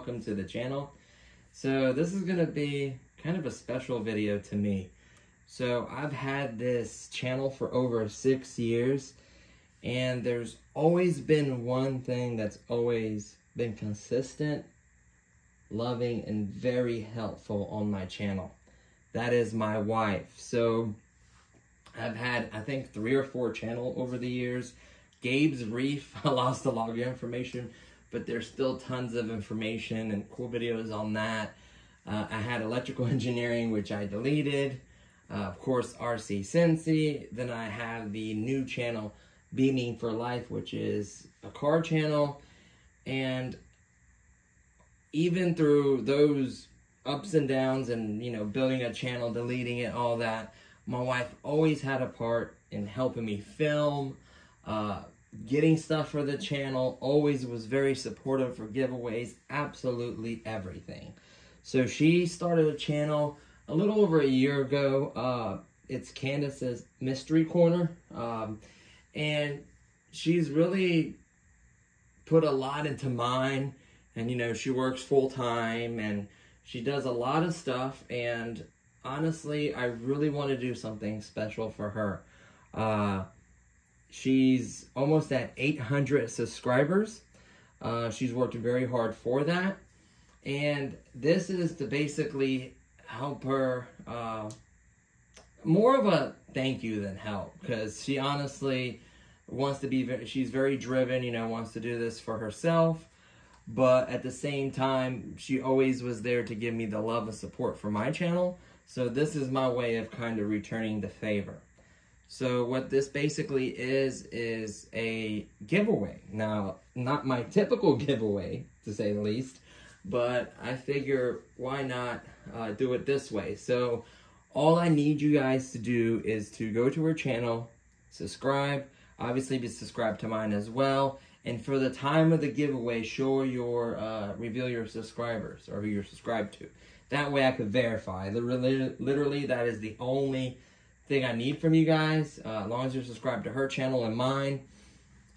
welcome to the channel. So this is gonna be kind of a special video to me. So I've had this channel for over six years and there's always been one thing that's always been consistent, loving, and very helpful on my channel. That is my wife. So I've had, I think, three or four channel over the years. Gabe's Reef, I lost a lot of information, but there's still tons of information and cool videos on that. Uh, I had electrical engineering, which I deleted. Uh, of course, RC Cincy. Then I have the new channel, Beaming for Life, which is a car channel. And even through those ups and downs and, you know, building a channel, deleting it, all that, my wife always had a part in helping me film, uh, getting stuff for the channel, always was very supportive for giveaways, absolutely everything. So she started a channel a little over a year ago. Uh, it's Candace's Mystery Corner. Um, and she's really put a lot into mine. And, you know, she works full time and she does a lot of stuff. And honestly, I really want to do something special for her. Uh, she's almost at 800 subscribers. Uh, she's worked very hard for that. And this is to basically help her, uh, more of a thank you than help. Because she honestly wants to be, she's very driven, you know, wants to do this for herself. But at the same time, she always was there to give me the love and support for my channel. So this is my way of kind of returning the favor. So what this basically is, is a giveaway. Now, not my typical giveaway, to say the least, but I figure why not uh, do it this way. So all I need you guys to do is to go to her channel, subscribe, obviously be subscribed to mine as well, and for the time of the giveaway, show your, uh, reveal your subscribers, or who you're subscribed to. That way I could verify. Literally, literally that is the only thing I need from you guys, uh, as long as you're subscribed to her channel and mine.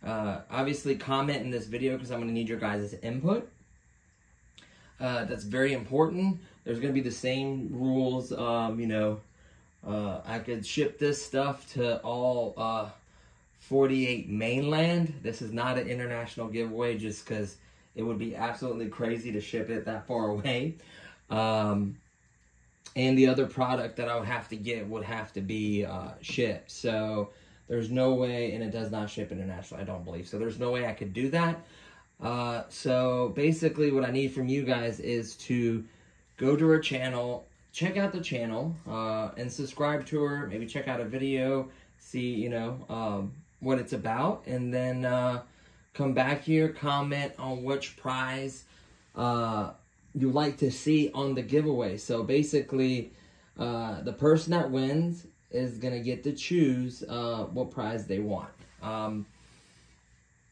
Uh, obviously, comment in this video because I'm going to need your guys' input. Uh, that's very important. There's going to be the same rules. Um, you know, uh, I could ship this stuff to all uh, 48 mainland. This is not an international giveaway just because it would be absolutely crazy to ship it that far away. Um, and the other product that I would have to get would have to be uh, shipped. So there's no way, and it does not ship internationally, I don't believe. So there's no way I could do that. Uh, so basically what I need from you guys is to go to her channel, check out the channel, uh, and subscribe to her. Maybe check out a video, see, you know, um, what it's about. And then uh, come back here, comment on which prize uh, you like to see on the giveaway. So basically, uh, the person that wins is going to get to choose uh, what prize they want. Um,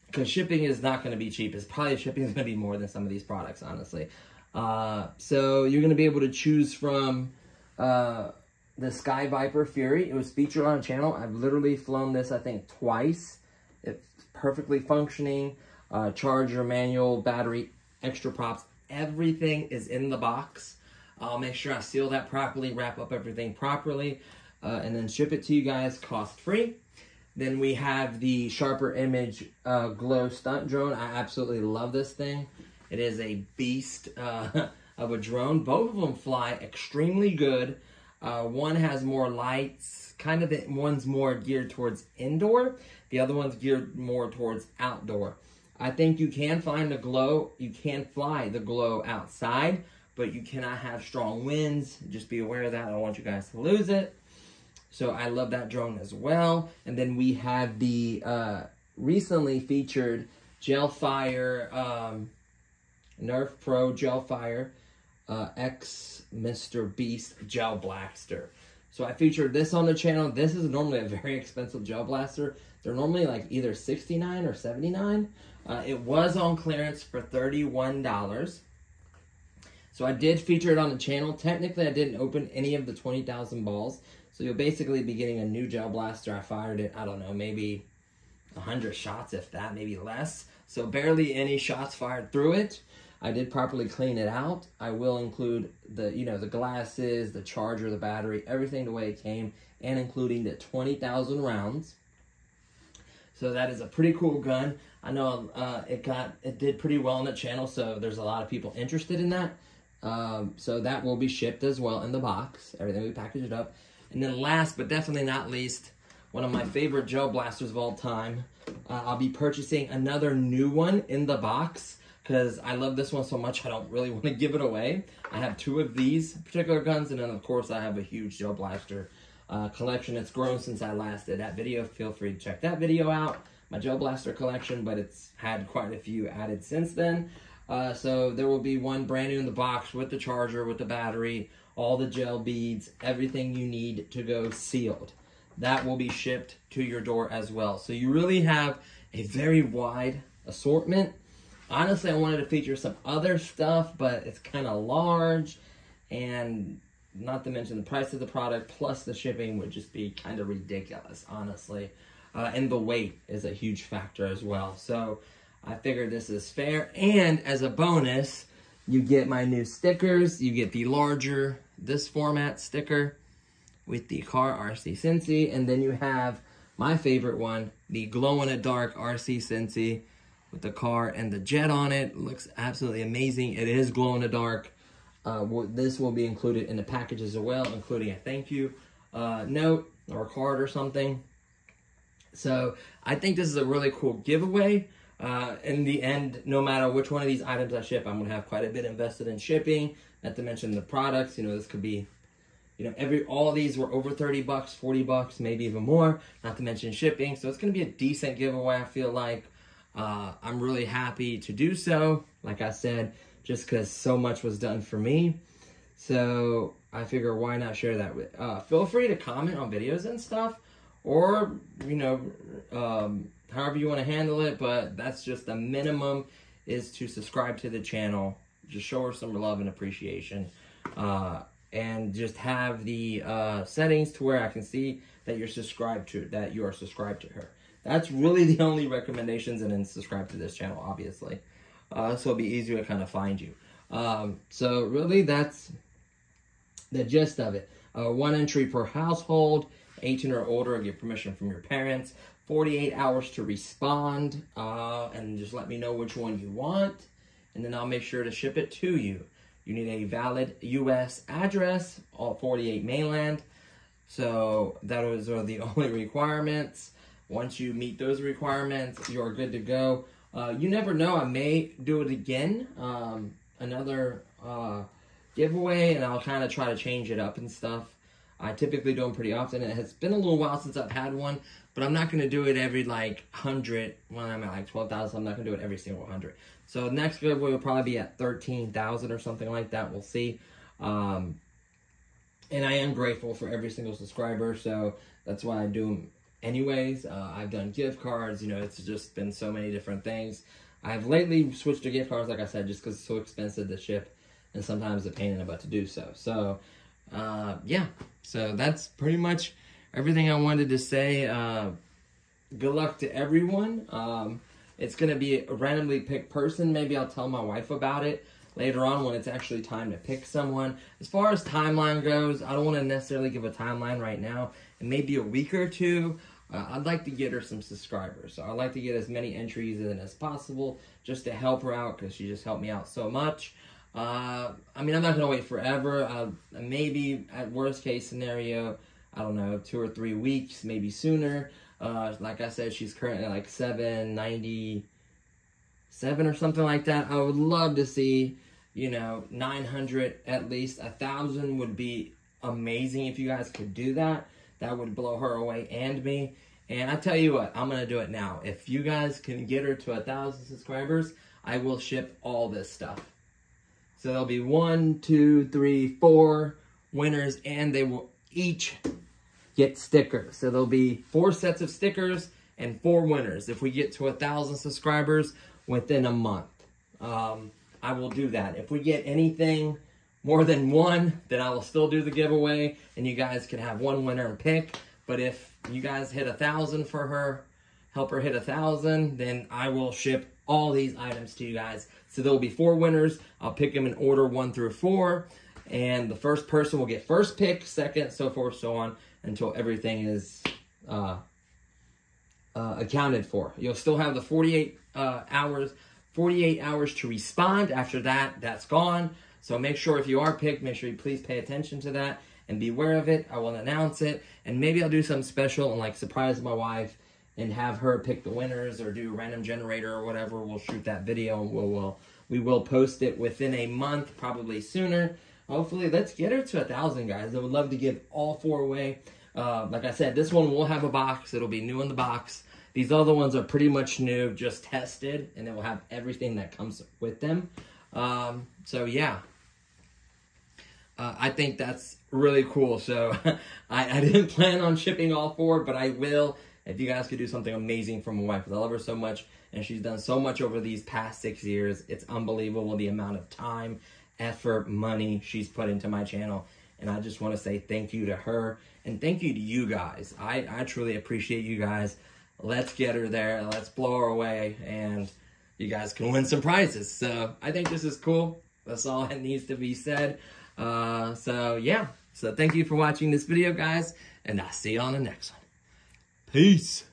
because shipping is not going to be cheap. It's probably shipping is going to be more than some of these products, honestly. Uh, so you're going to be able to choose from uh, the Sky Viper Fury. It was featured on a channel. I've literally flown this, I think, twice. It's perfectly functioning. Uh, charger, manual, battery, extra props, Everything is in the box. I'll make sure I seal that properly, wrap up everything properly, uh, and then ship it to you guys cost-free. Then we have the Sharper Image uh, Glow Stunt Drone. I absolutely love this thing. It is a beast uh, of a drone. Both of them fly extremely good. Uh, one has more lights, kind of, one's more geared towards indoor. The other one's geared more towards outdoor. I think you can find the glow, you can fly the glow outside, but you cannot have strong winds. Just be aware of that. I don't want you guys to lose it. So I love that drone as well. And then we have the uh, recently featured Gelfire um, Nerf Pro Gelfire uh, X MrBeast Gel Blaster. So I featured this on the channel. This is normally a very expensive gel blaster. They're normally like either 69 or 79. Uh, it was on clearance for $31. So I did feature it on the channel. Technically, I didn't open any of the 20,000 balls. So you'll basically be getting a new gel blaster. I fired it, I don't know, maybe 100 shots, if that, maybe less. So barely any shots fired through it. I did properly clean it out. I will include the, you know, the glasses, the charger, the battery, everything the way it came, and including the 20,000 rounds. So that is a pretty cool gun. I know uh, it got, it did pretty well on the channel, so there's a lot of people interested in that. Um, so that will be shipped as well in the box. Everything we packaged up. And then last but definitely not least, one of my favorite gel blasters of all time. Uh, I'll be purchasing another new one in the box because I love this one so much I don't really want to give it away. I have two of these particular guns and then of course I have a huge gel blaster uh, collection. It's grown since I last did that video. Feel free to check that video out. My gel blaster collection, but it's had quite a few added since then. Uh, so there will be one brand new in the box with the charger, with the battery, all the gel beads, everything you need to go sealed. That will be shipped to your door as well. So you really have a very wide assortment Honestly, I wanted to feature some other stuff, but it's kind of large, and not to mention the price of the product plus the shipping would just be kind of ridiculous, honestly. Uh, and the weight is a huge factor as well. So I figured this is fair. And as a bonus, you get my new stickers. You get the larger, this format sticker with the car RC Cincy. And then you have my favorite one, the glow-in-the-dark RC Cincy with the car and the jet on it. Looks absolutely amazing. It is glow Uh, this will be included in the package as well, including a thank you uh, note or card or something. So I think this is a really cool giveaway. Uh, in the end, no matter which one of these items I ship, I'm going to have quite a bit invested in shipping. Not to mention the products. You know, this could be, you know, every all these were over 30 bucks, 40 bucks, maybe even more. Not to mention shipping. So it's going to be a decent giveaway, I feel like. Uh, I'm really happy to do so, like I said, just because so much was done for me. So I figure why not share that with, uh, feel free to comment on videos and stuff, or, you know, um, however you want to handle it, but that's just the minimum is to subscribe to the channel, just show her some love and appreciation, uh, and just have the uh, settings to where I can see that you're subscribed to, that you are subscribed to her. That's really the only recommendations, and then subscribe to this channel, obviously. Uh, so it'll be easier to kind of find you. Um, so really, that's the gist of it. Uh, one entry per household, 18 or older, get permission from your parents. 48 hours to respond, uh, and just let me know which one you want, and then I'll make sure to ship it to you. You need a valid U.S. address, all 48 mainland. So those are the only requirements. Once you meet those requirements, you're good to go. Uh, you never know, I may do it again, um, another uh, giveaway, and I'll kind of try to change it up and stuff. I typically do them pretty often. It has been a little while since I've had one, but I'm not going to do it every like 100 when I'm at like 12,000. I'm not going to do it every single 100. So next giveaway will probably be at 13,000 or something like that. We'll see. Um, and I am grateful for every single subscriber, so that's why I do them anyways. Uh, I've done gift cards, you know, it's just been so many different things. I've lately switched to gift cards, like I said, just because it's so expensive to ship and sometimes a pain in the butt to do so. So, uh, yeah, so that's pretty much everything I wanted to say. Uh, good luck to everyone. Um, it's going to be a randomly picked person. Maybe I'll tell my wife about it later on when it's actually time to pick someone. As far as timeline goes, I don't want to necessarily give a timeline right now. It may be a week or two. Uh, I'd like to get her some subscribers. So I'd like to get as many entries in as possible just to help her out because she just helped me out so much. Uh, I mean, I'm not going to wait forever. Uh, maybe at worst case scenario, I don't know, two or three weeks, maybe sooner. Uh, like I said, she's currently like 797 or something like that. I would love to see you know, 900 at least. A thousand would be amazing if you guys could do that. That would blow her away and me. And I tell you what, I'm gonna do it now. If you guys can get her to a thousand subscribers, I will ship all this stuff. So there'll be one, two, three, four winners, and they will each get stickers. So there'll be four sets of stickers and four winners if we get to a thousand subscribers within a month. Um, I will do that. If we get anything more than one, then I will still do the giveaway and you guys can have one winner and pick. But if you guys hit a thousand for her, help her hit a thousand, then I will ship all these items to you guys. So there will be four winners. I'll pick them in order one through four. And the first person will get first pick, second, so forth, so on, until everything is uh, uh, accounted for. You'll still have the 48 uh, hours 48 hours to respond. After that, that's gone. So make sure if you are picked, make sure you please pay attention to that and be aware of it. I will announce it. And maybe I'll do something special and like surprise my wife and have her pick the winners or do a random generator or whatever. We'll shoot that video and we'll, we'll we will post it within a month, probably sooner. Hopefully, let's get her to a thousand guys. I would love to give all four away. Uh, like I said, this one will have a box. It'll be new in the box. These other ones are pretty much new, just tested, and it will have everything that comes with them. Um, so yeah, uh, I think that's really cool. So I, I, didn't plan on shipping all four, but I will. If you guys could do something amazing for my wife, I love her so much, and she's done so much over these past six years. It's unbelievable the amount of time, effort, money she's put into my channel. And I just want to say thank you to her and thank you to you guys. I, I truly appreciate you guys. Let's get her there. Let's blow her away. And you guys can win some prizes. So I think this is cool. That's all that needs to be said. Uh, so yeah. So thank you for watching this video, guys. And I'll see you on the next one. Peace.